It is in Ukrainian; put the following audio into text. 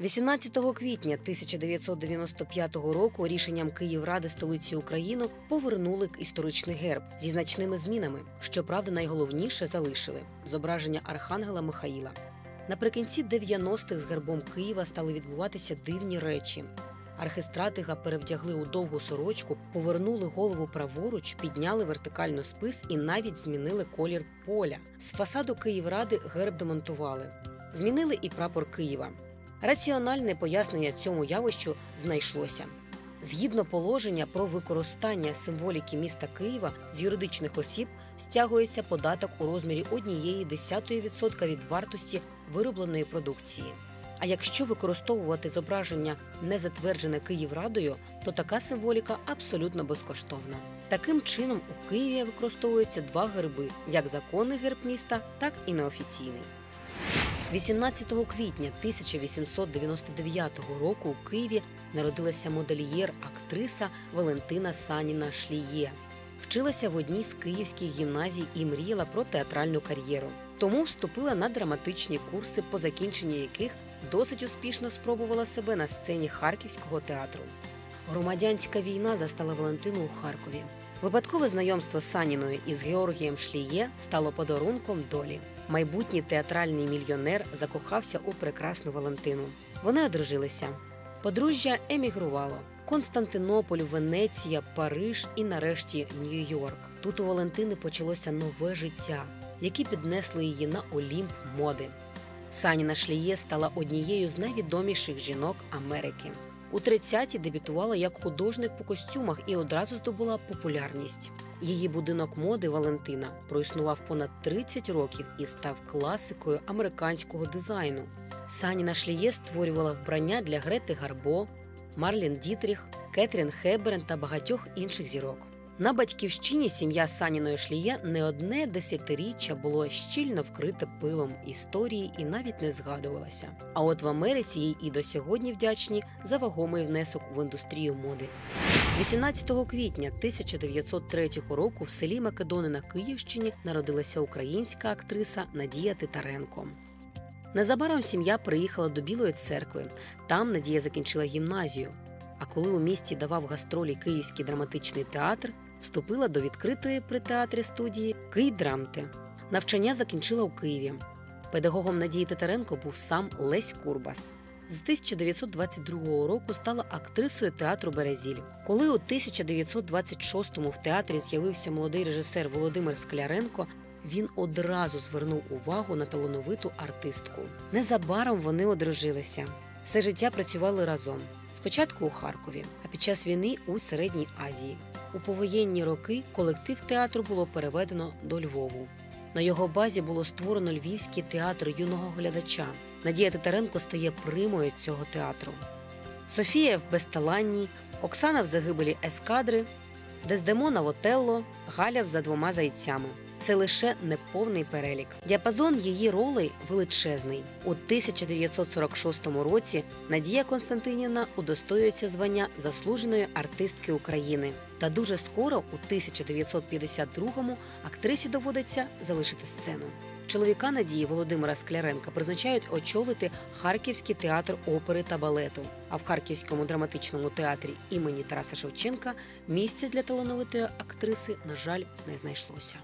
18 квітня 1995 року рішенням Київради столиці України повернули історичний герб зі значними змінами. Щоправда, найголовніше залишили зображення архангела Михаїла. Наприкінці 90-х з гербом Києва стали відбуватися дивні речі. Архистратига перевдягли у довгу сорочку, повернули голову праворуч, підняли вертикально спис і навіть змінили колір поля. З фасаду Київради герб демонтували. Змінили і прапор Києва. Раціональне пояснення цьому явищу знайшлося. Згідно положення про використання символіки міста Києва з юридичних осіб стягується податок у розмірі 1,1% від вартості виробленої продукції. А якщо використовувати зображення не затверджене Київрадою, то така символіка абсолютно безкоштовна. Таким чином у Києві використовуються два герби: як законний герб міста, так і неофіційний. 18 квітня 1899 року у Києві народилася модельєр, актриса Валентина Саніна Шліє. Вчилася в одній з київських гімназій і мріяла про театральну кар'єру. Тому вступила на драматичні курси, по закінченні яких досить успішно спробувала себе на сцені Харківського театру. Громадянська війна застала Валентину у Харкові. Випадкове знайомство Саніною із Георгієм Шліє стало подарунком долі. Майбутній театральний мільйонер закохався у прекрасну Валентину. Вони одружилися. Подружжя емігрувало: Константинополь, Венеція, Париж і нарешті Нью-Йорк. Тут у Валентини почалося нове життя, яке піднесло її на Олімп моди. Саніна Шліє стала однією з найвідоміших жінок Америки. У 30-ті дебютувала як художник по костюмах і одразу здобула популярність. Її будинок моди Валентина проіснував понад 30 років і став класикою американського дизайну. Саніна Шліє створювала вбрання для Грети Гарбо, Марлін Дітріх, Кетрін Хеберен та багатьох інших зірок. На батьківщині сім'я Саніної Шліє не одне десятиріччя було щільно вкрите пилом історії і навіть не згадувалося. А от в Америці їй і до сьогодні вдячні за вагомий внесок в індустрію моди. 18 квітня 1903 року в селі Македони на Київщині народилася українська актриса Надія Титаренко. Незабаром сім'я приїхала до Білої церкви. Там Надія закінчила гімназію. А коли у місті давав гастролі Київський драматичний театр, вступила до відкритої при театрі студії «Київдрамте». Навчання закінчила у Києві. Педагогом Надії Титаренко був сам Лесь Курбас. З 1922 року стала актрисою театру Березіль. Коли у 1926-му в театрі з'явився молодий режисер Володимир Скляренко, він одразу звернув увагу на талановиту артистку. Незабаром вони одружилися. Все життя працювали разом. Спочатку у Харкові, а під час війни у Середній Азії. У повоєнні роки колектив театру було переведено до Львову. На його базі було створено Львівський театр юного глядача. Надія Титаренко стає примою цього театру. Софія в Безталанні, Оксана в загибелі ескадри, Дездемона в Отелло, Галя в за двома зайцями. Це лише неповний перелік. Діапазон її ролей величезний. У 1946 році Надія Константинівна удостоюється звання заслуженої артистки України. Та дуже скоро, у 1952-му, актрисі доводиться залишити сцену. Чоловіка Надії Володимира Скляренка призначають очолити Харківський театр опери та балету. А в Харківському драматичному театрі імені Тараса Шевченка місця для талановитої актриси, на жаль, не знайшлося.